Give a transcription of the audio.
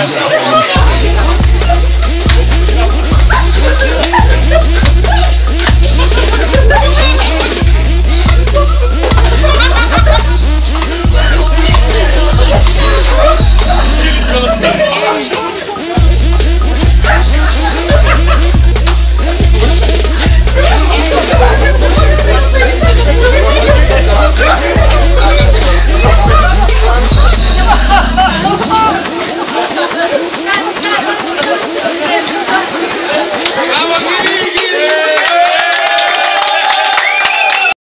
Got it.